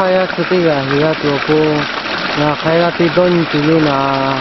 khai ra cái gì à hiểu được cô. Là khai ra cái đơn chỉ là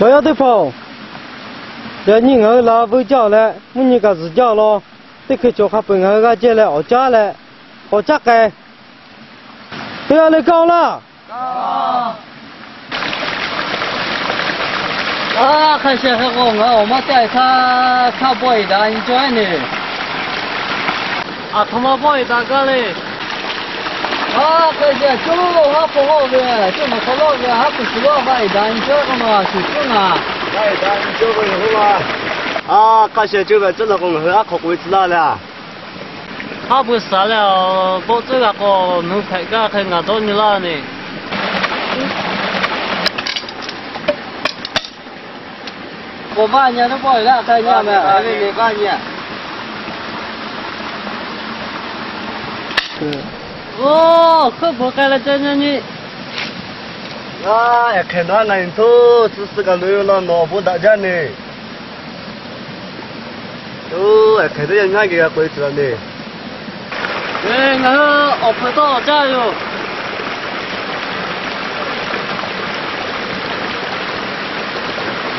bây giờ tôi phao giờ những người là với cháu này muốn như cả tự cháu lo. Tôi cứ cho các bạn người chơi này ở cha này ở chắc cái tôi là cao là cao. 开始很红啊！我们在他他不一单转呢。啊，他妈不一单干嘞。啊，开始走路还不好的，这么靠老的还不是老把一单转个嘛，是是啊。来，咱这个有吗？啊，感谢这个真的红河可贵知道了。他不是了，不这个个能开个开俺找你了呢。我把人家都报了，看见没？还没没看见。哦，可不开了，真的你。啊，看到人头只是个流浪脑部大家呢。哦，看到人家给个贵知道呢。哎，俺说我拍到加油！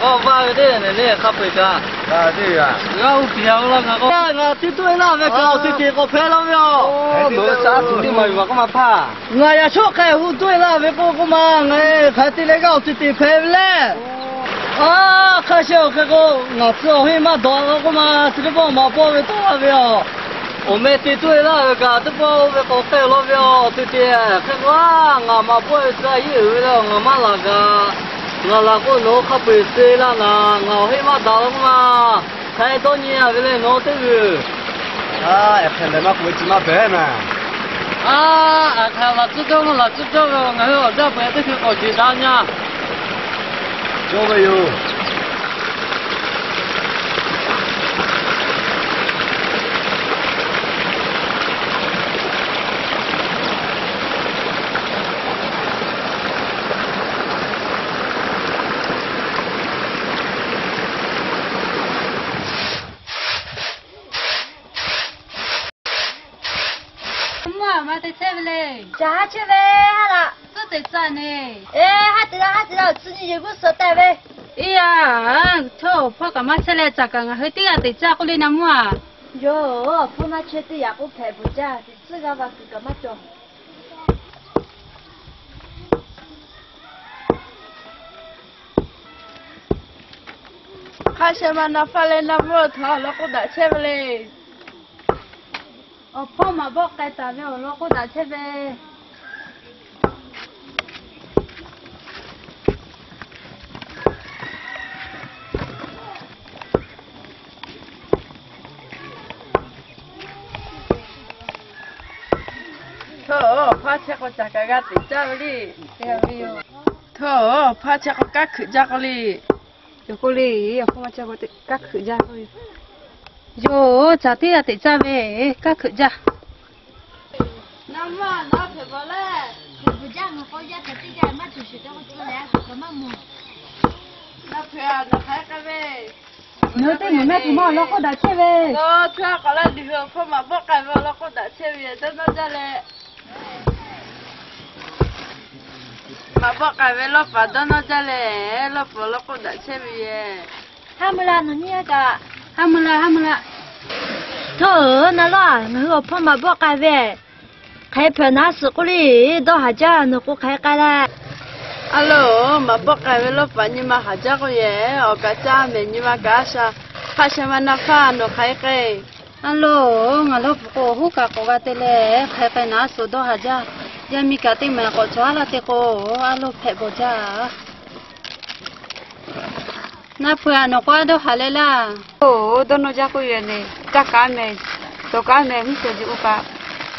我干嘛的？啊，你这呢，你还不干？啊，对呀。我漂了，我。这对了，没搞这这个拍了没有？哦，我啥徒弟嘛，我干嘛怕？我呀，小开户对了，没过过嘛，我看这那个这这拍不来。啊，可笑，这个我知道会嘛这个包嘛包的多了没有？我们对对了，个这包被搞坏了没有？对对，这个我嘛不了，我嘛那个。我那个农可不是了呢，我黑马到了嘛，太多年了，为了农这个。啊，看来嘛会怎么办嘛？啊，看了这种了，这种了，我说这不这个搞还在吃不嘞？吃还吃，哈啦，这得赚呢。哎，还得了，得了，哎呀，婆干嘛出来咋个？我？还得还得吃过来那啊？哟，婆那吃的也不赔不价，自个把自干嘛种。看什么？那发来那木头，那不拿吃不嘞？我放马包该咋办？我落后打车呗。Thơ ơ, phá chạc ở chạc ở gà tỉ chạc ở lì Thơ ơ, phá chạc ở các khử chạc ở lì Chạc ở lì, phá chạc ở các khử chạc ở lì yo cha thế à thế cha về các khử cha. Năm mà nó phải vào lên khử cha mà có gia thật cái mắt chủ sự đâu có lẽ có mắt mù. Nó phải nó phải cái về nếu thế mình mẹ thì mà nó có đã chơi về nó thưa có là đường không mà bóc cái vào nó có đã chơi về thế nó ra lệ. Mà bóc cái về nó phải đó nó ra lệ. Nó phải nó có đã chơi về tham gia ni như cả. 他们了，他们了。他儿那了，那个婆妈不开饭，开饭那是过来到他家，那个开开了。Hello, mabok kami lo pani mahaja ko ye, o kasa menu magasa, kasa manapa ano kay kay. Hello, ngalo ko huka ko gatile, kay kay na sudo haja, yami kating may ko chala tiko, alo pebo jah. Na pua no kwado halela. O oh, dono jako yene takame. Tokame miso jikuka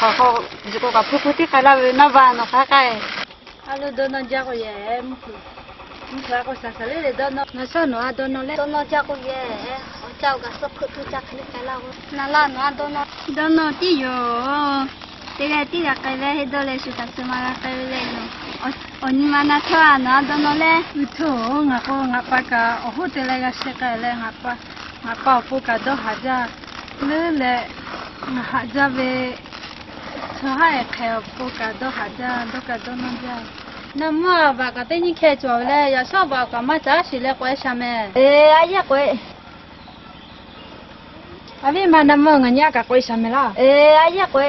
kako jikuka pukuti kala we na vano kakae. Alo dono jako ye mku. Mku ako sasalele dono. Nasono a dono le. Dono jako ye. Ochao ga sokutu chakle kala. Nala no a dono. Dono tiyo. Tira, tira, καλέ, δόλεσου τα σωμάρα καλέλου. Ονείμανα τώρα, να τον ολέ. Ουτώ, ngapa, ngapa ka, oho telega seka le ngapa, ngapa opo ka do haja, lele haja ve, soha e ke opo ka do haja, do ka do no ja. Na mua ba ka te ni ke chua le, ya so ba ka ma cha si le kwe shame. E, aya kwe. Avi ma na mo nganya ka kwe shame la. E, aya kwe.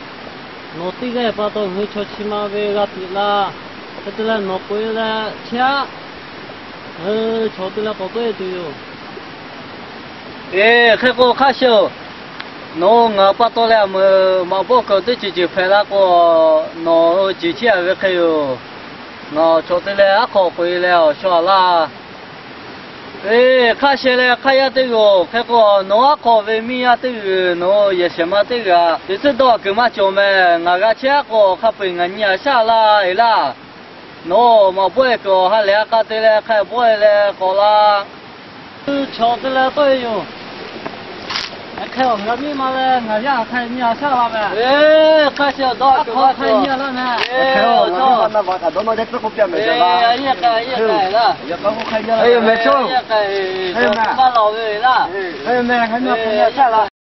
노티가 봐도 무초 치마베가 빌라 그들라 노고라 차 어, 저들라 보고에 돼요. 예, 그거 가셔. 노가 빠돌라 뭐 마보고 되지지 페라고 노 지지야 왜 그요. 노 저들라 아코 고일라 쇼라 哎，看些嘞，看些这个，看个农啊，搞文明啊，这个侬也什么这个，一直到 miya teu no yeshema 么不会个还两个对嘞，还不会嘞，好啦。chome, 有。开我们的密码呗，我让开你的笑话呗。哎，可惜到，可惜你了没？哎，我到。那把他都弄在支付宝没了。哎，也开也开了。也开不开你了。哎，没中。哎呀，没。我老伟了。哎呀，没，还没开你了。